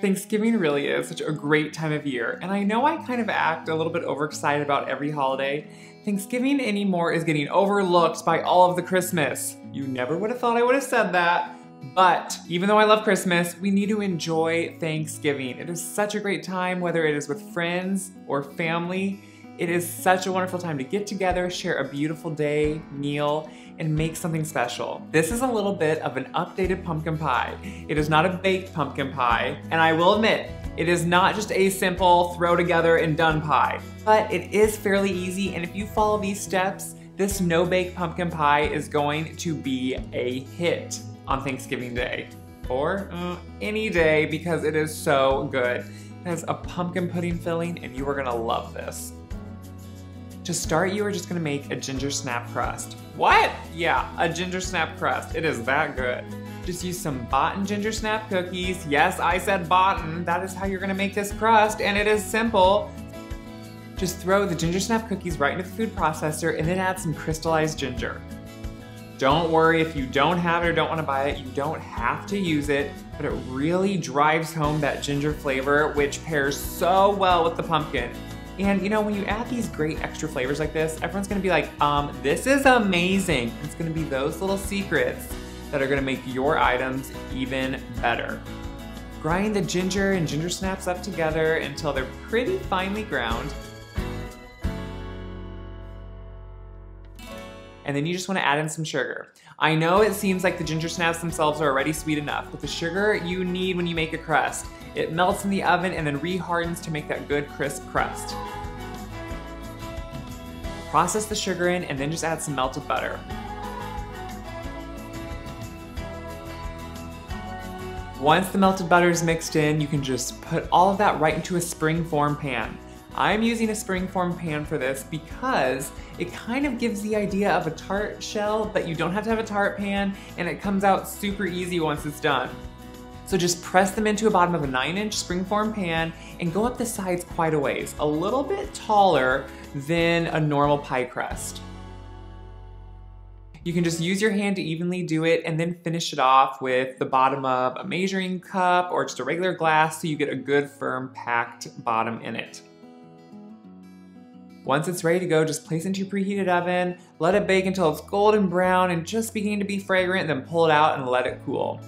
Thanksgiving really is such a great time of year, and I know I kind of act a little bit overexcited about every holiday. Thanksgiving anymore is getting overlooked by all of the Christmas. You never would have thought I would have said that, but even though I love Christmas, we need to enjoy Thanksgiving. It is such a great time, whether it is with friends or family. It is such a wonderful time to get together, share a beautiful day, meal, and make something special. This is a little bit of an updated pumpkin pie. It is not a baked pumpkin pie, and I will admit, it is not just a simple throw together and done pie, but it is fairly easy, and if you follow these steps, this no-bake pumpkin pie is going to be a hit on Thanksgiving Day, or uh, any day because it is so good. It has a pumpkin pudding filling, and you are gonna love this. To start, you are just gonna make a ginger snap crust. What? Yeah, a ginger snap crust. It is that good. Just use some Botten ginger snap cookies. Yes, I said Botten. That is how you're gonna make this crust, and it is simple. Just throw the ginger snap cookies right into the food processor and then add some crystallized ginger. Don't worry if you don't have it or don't wanna buy it, you don't have to use it, but it really drives home that ginger flavor, which pairs so well with the pumpkin. And you know, when you add these great extra flavors like this, everyone's gonna be like, um, this is amazing. It's gonna be those little secrets that are gonna make your items even better. Grind the ginger and ginger snaps up together until they're pretty finely ground. And then you just wanna add in some sugar. I know it seems like the ginger snaps themselves are already sweet enough, but the sugar you need when you make a crust. It melts in the oven and then rehardens to make that good crisp crust. Process the sugar in and then just add some melted butter. Once the melted butter is mixed in, you can just put all of that right into a springform pan. I'm using a springform pan for this because it kind of gives the idea of a tart shell, but you don't have to have a tart pan and it comes out super easy once it's done. So just press them into a bottom of a 9 inch springform pan and go up the sides quite a ways, a little bit taller than a normal pie crust. You can just use your hand to evenly do it and then finish it off with the bottom of a measuring cup or just a regular glass so you get a good firm packed bottom in it. Once it's ready to go, just place into your preheated oven, let it bake until it's golden brown and just beginning to be fragrant, then pull it out and let it cool.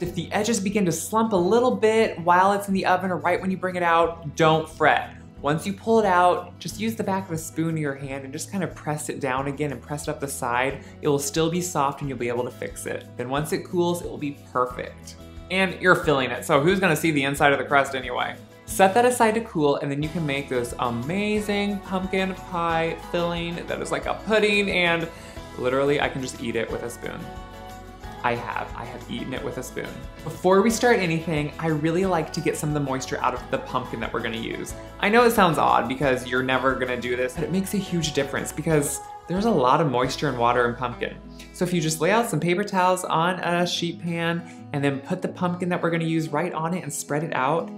If the edges begin to slump a little bit while it's in the oven or right when you bring it out, don't fret. Once you pull it out, just use the back of a spoon in your hand and just kind of press it down again and press it up the side. It will still be soft and you'll be able to fix it. Then once it cools, it will be perfect. And you're filling it, so who's gonna see the inside of the crust anyway? Set that aside to cool and then you can make this amazing pumpkin pie filling that is like a pudding and literally I can just eat it with a spoon. I have. I have eaten it with a spoon. Before we start anything, I really like to get some of the moisture out of the pumpkin that we're gonna use. I know it sounds odd because you're never gonna do this, but it makes a huge difference because there's a lot of moisture and water in pumpkin. So if you just lay out some paper towels on a sheet pan and then put the pumpkin that we're gonna use right on it and spread it out,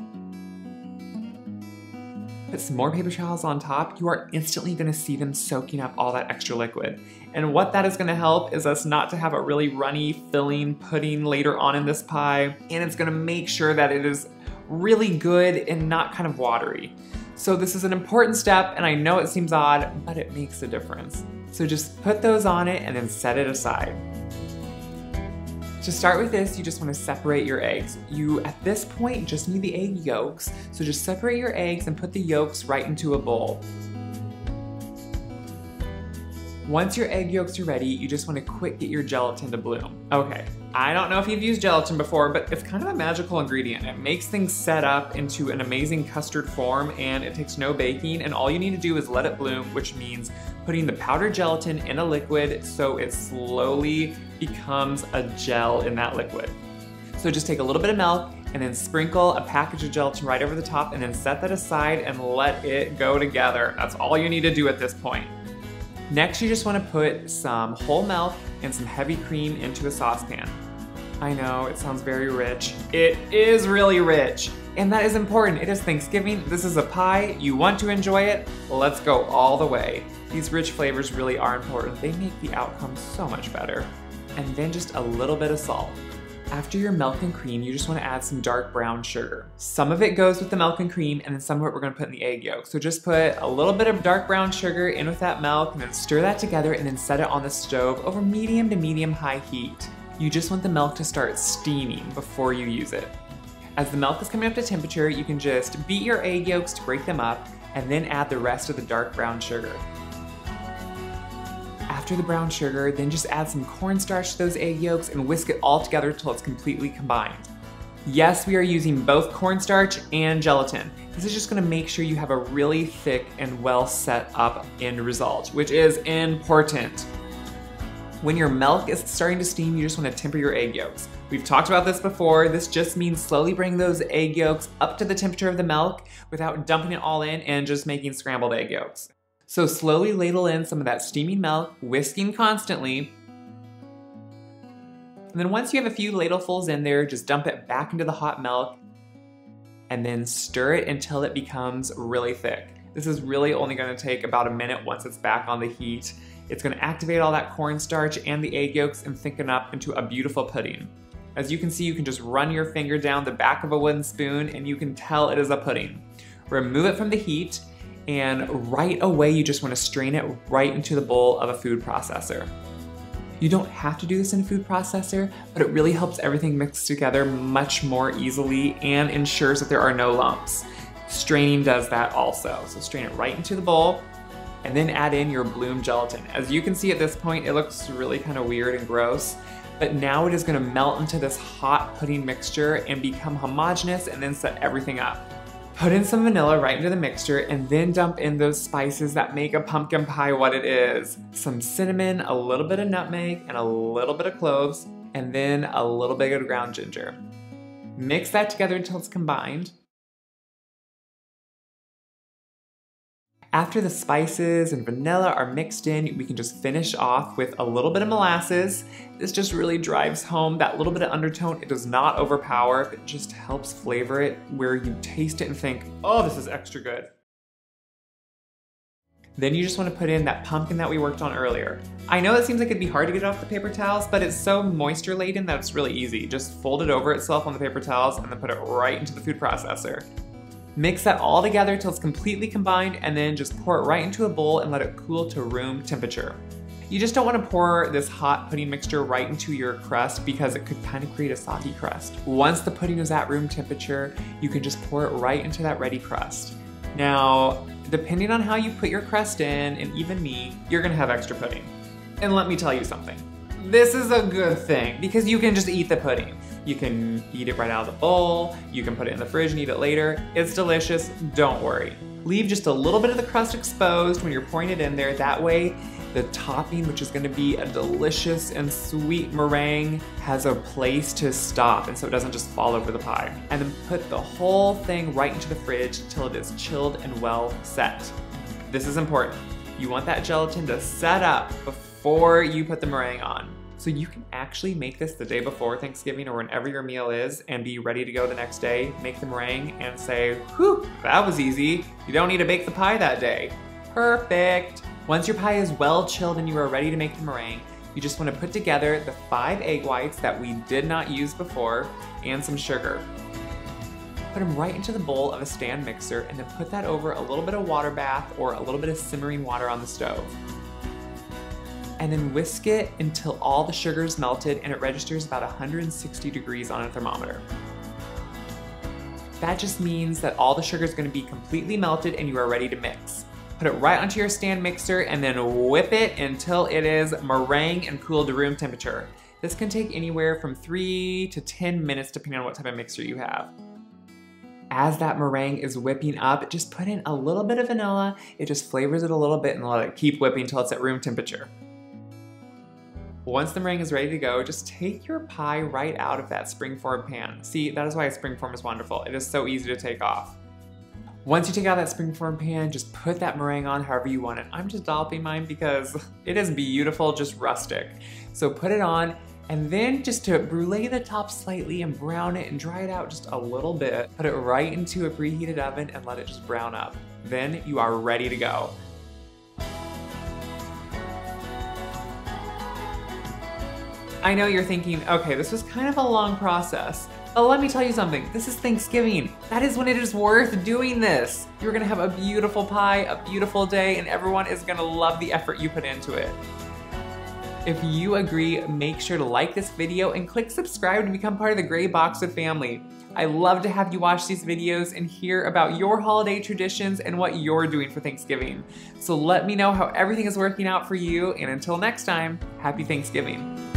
put some more paper towels on top, you are instantly gonna see them soaking up all that extra liquid. And what that is gonna help is us not to have a really runny filling pudding later on in this pie, and it's gonna make sure that it is really good and not kind of watery. So this is an important step, and I know it seems odd, but it makes a difference. So just put those on it and then set it aside. To start with this, you just wanna separate your eggs. You, at this point, just need the egg yolks, so just separate your eggs and put the yolks right into a bowl. Once your egg yolks are ready, you just wanna quick get your gelatin to bloom. Okay, I don't know if you've used gelatin before, but it's kind of a magical ingredient. It makes things set up into an amazing custard form and it takes no baking and all you need to do is let it bloom, which means putting the powdered gelatin in a liquid so it slowly becomes a gel in that liquid. So just take a little bit of milk and then sprinkle a package of gelatin right over the top and then set that aside and let it go together. That's all you need to do at this point. Next, you just wanna put some whole milk and some heavy cream into a saucepan. I know, it sounds very rich. It is really rich. And that is important. It is Thanksgiving. This is a pie. You want to enjoy it? Let's go all the way. These rich flavors really are important. They make the outcome so much better. And then just a little bit of salt. After your milk and cream, you just want to add some dark brown sugar. Some of it goes with the milk and cream, and then some of it we're going to put in the egg yolk. So just put a little bit of dark brown sugar in with that milk, and then stir that together, and then set it on the stove over medium to medium high heat. You just want the milk to start steaming before you use it. As the milk is coming up to temperature, you can just beat your egg yolks to break them up, and then add the rest of the dark brown sugar. After the brown sugar, then just add some cornstarch to those egg yolks and whisk it all together until it's completely combined. Yes, we are using both cornstarch and gelatin. This is just gonna make sure you have a really thick and well set up end result, which is important. When your milk is starting to steam, you just wanna temper your egg yolks. We've talked about this before. This just means slowly bring those egg yolks up to the temperature of the milk without dumping it all in and just making scrambled egg yolks. So slowly ladle in some of that steaming milk, whisking constantly. And then once you have a few ladlefuls in there, just dump it back into the hot milk and then stir it until it becomes really thick. This is really only gonna take about a minute once it's back on the heat. It's gonna activate all that cornstarch and the egg yolks and thicken up into a beautiful pudding. As you can see, you can just run your finger down the back of a wooden spoon and you can tell it is a pudding. Remove it from the heat and right away you just want to strain it right into the bowl of a food processor. You don't have to do this in a food processor, but it really helps everything mix together much more easily and ensures that there are no lumps. Straining does that also. So strain it right into the bowl and then add in your bloom gelatin. As you can see at this point, it looks really kind of weird and gross, but now it is gonna melt into this hot pudding mixture and become homogeneous and then set everything up. Put in some vanilla right into the mixture and then dump in those spices that make a pumpkin pie what it is. Some cinnamon, a little bit of nutmeg, and a little bit of cloves, and then a little bit of ground ginger. Mix that together until it's combined. After the spices and vanilla are mixed in, we can just finish off with a little bit of molasses. This just really drives home that little bit of undertone. It does not overpower, it just helps flavor it where you taste it and think, oh, this is extra good. Then you just want to put in that pumpkin that we worked on earlier. I know it seems like it'd be hard to get off the paper towels, but it's so moisture laden that it's really easy. Just fold it over itself on the paper towels and then put it right into the food processor. Mix that all together till it's completely combined and then just pour it right into a bowl and let it cool to room temperature. You just don't want to pour this hot pudding mixture right into your crust because it could kind of create a soggy crust. Once the pudding is at room temperature, you can just pour it right into that ready crust. Now, depending on how you put your crust in, and even me, you're gonna have extra pudding. And let me tell you something. This is a good thing because you can just eat the pudding. You can eat it right out of the bowl, you can put it in the fridge and eat it later. It's delicious, don't worry. Leave just a little bit of the crust exposed when you're pouring it in there. That way, the topping, which is gonna be a delicious and sweet meringue, has a place to stop and so it doesn't just fall over the pie. And then put the whole thing right into the fridge until it is chilled and well set. This is important. You want that gelatin to set up before you put the meringue on. So you can actually make this the day before Thanksgiving or whenever your meal is and be ready to go the next day, make the meringue and say, whew, that was easy. You don't need to bake the pie that day. Perfect. Once your pie is well chilled and you are ready to make the meringue, you just want to put together the five egg whites that we did not use before and some sugar. Put them right into the bowl of a stand mixer and then put that over a little bit of water bath or a little bit of simmering water on the stove and then whisk it until all the sugar is melted and it registers about 160 degrees on a thermometer. That just means that all the sugar is going to be completely melted and you are ready to mix. Put it right onto your stand mixer and then whip it until it is meringue and cooled to room temperature. This can take anywhere from 3 to 10 minutes depending on what type of mixer you have. As that meringue is whipping up, just put in a little bit of vanilla. It just flavors it a little bit and let it keep whipping until it's at room temperature. Once the meringue is ready to go, just take your pie right out of that springform pan. See, that is why a springform is wonderful. It is so easy to take off. Once you take out that springform pan, just put that meringue on however you want it. I'm just dolloping mine because it is beautiful, just rustic. So put it on, and then just to brulee the top slightly and brown it and dry it out just a little bit, put it right into a preheated oven and let it just brown up. Then you are ready to go. I know you're thinking, okay, this was kind of a long process. But let me tell you something, this is Thanksgiving. That is when it is worth doing this. You're gonna have a beautiful pie, a beautiful day, and everyone is gonna love the effort you put into it. If you agree, make sure to like this video and click subscribe to become part of the Gray Boxwood family. I love to have you watch these videos and hear about your holiday traditions and what you're doing for Thanksgiving. So let me know how everything is working out for you, and until next time, happy Thanksgiving.